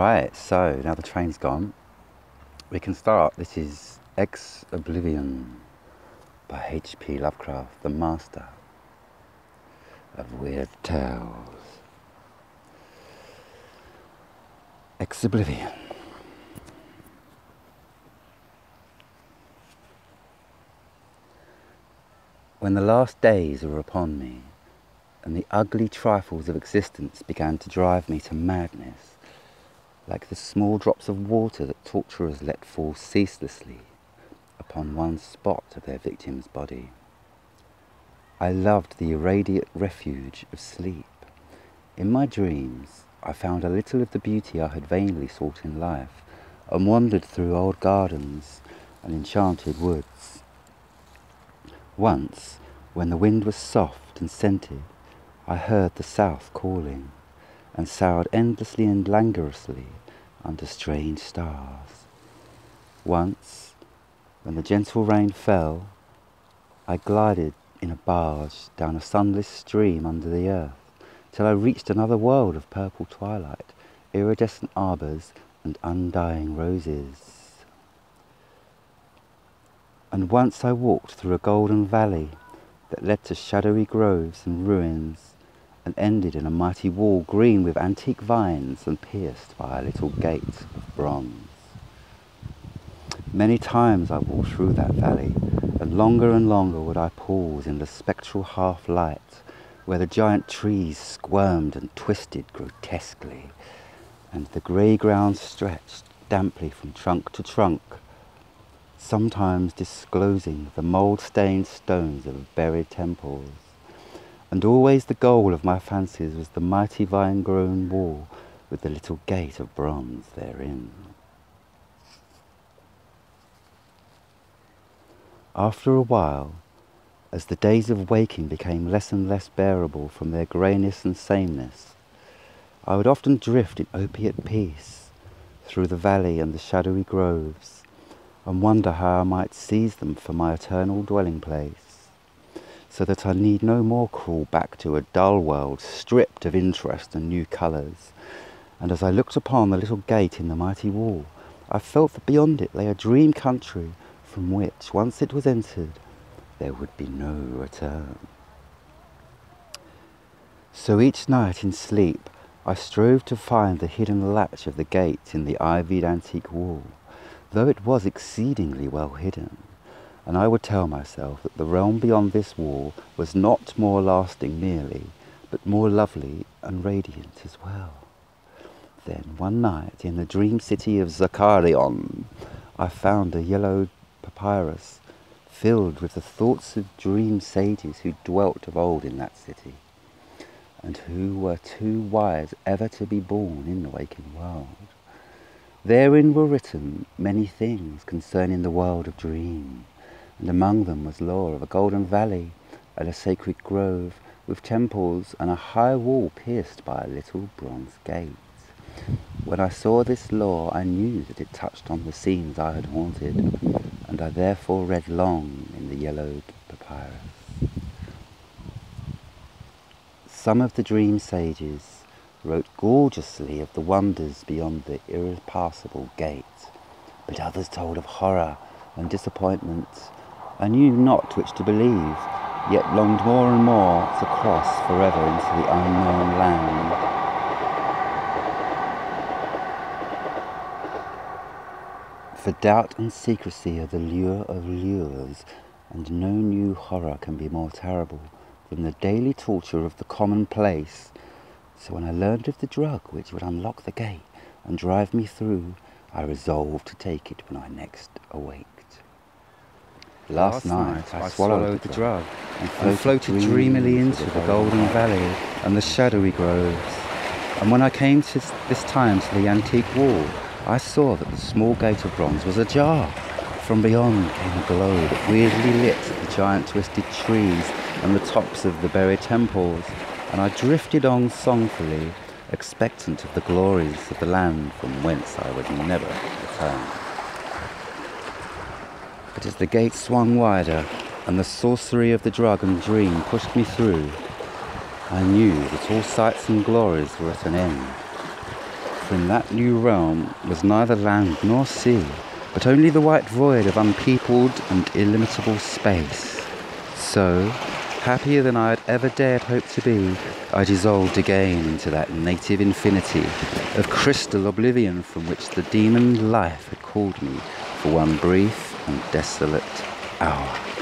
Alright, so now the train's gone, we can start. This is Ex Oblivione by H.P. Lovecraft, the master of weird tales. Ex Oblivione. When the last days were upon me, and the ugly trifles of existence began to drive me to madness, like the small drops of water that torturers let fall ceaselessly upon one spot of their victim's body. I loved the irradiate refuge of sleep. In my dreams, I found a little of the beauty I had vainly sought in life, and wandered through old gardens and enchanted woods. Once, when the wind was soft and scented, I heard the south calling, and soughed endlessly and languorously under strange stars. Once, when the gentle rain fell, I glided in a barge down a sunless stream under the earth, till I reached another world of purple twilight, iridescent arbours, and undying roses. And once I walked through a golden valley that led to shadowy groves and ruins, and ended in a mighty wall green with antique vines and pierced by a little gate of bronze. Many times I walked through that valley, and longer and longer would I pause in the spectral half light, where the giant trees squirmed and twisted grotesquely, and the grey ground stretched damply from trunk to trunk, sometimes disclosing the mould stained stones of buried temples and always the goal of my fancies was the mighty vine grown wall with the little gate of bronze therein. After a while, as the days of waking became less and less bearable from their greyness and sameness, I would often drift in opiate peace through the valley and the shadowy groves, and wonder how I might seize them for my eternal dwelling place so that I need no more crawl back to a dull world stripped of interest and new colours. And as I looked upon the little gate in the mighty wall, I felt that beyond it lay a dream country from which, once it was entered, there would be no return. So each night in sleep, I strove to find the hidden latch of the gate in the ivied antique wall, though it was exceedingly well hidden and I would tell myself that the realm beyond this wall was not more lasting merely, but more lovely and radiant as well. Then one night in the dream city of Zakarion, I found a yellow papyrus filled with the thoughts of dream sages who dwelt of old in that city, and who were too wise ever to be born in the waking world. Therein were written many things concerning the world of dreams and among them was lore of a golden valley and a sacred grove with temples and a high wall pierced by a little bronze gate. When I saw this lore, I knew that it touched on the scenes I had haunted, and I therefore read long in the yellowed papyrus. Some of the dream sages wrote gorgeously of the wonders beyond the irrepassable gate, but others told of horror and disappointment I knew not which to believe, yet longed more and more to cross forever into the unknown land. For doubt and secrecy are the lure of lures, and no new horror can be more terrible than the daily torture of the commonplace. So when I learned of the drug which would unlock the gate and drive me through, I resolved to take it when I next awake. Last, night, I, swallowed, the drug and floated, dreamily into the golden valley and the shadowy groves. And when I came to this time to the antique wall, I saw that the small gate of bronze was ajar. From beyond came a glow that weirdly lit the giant twisted trees and the tops of the buried temples, and I drifted on songfully, expectant of the glories of the land from whence I would never return. But as the gate swung wider and the sorcery of the drug and dream pushed me through, I knew that all sights and glories were at an end. for in that new realm was neither land nor sea, but only the white void of unpeopled and illimitable space. So, happier than I had ever dared hope to be, I dissolved again into that native infinity of crystal oblivion from which the demon life had called me for one brief and desolate hour.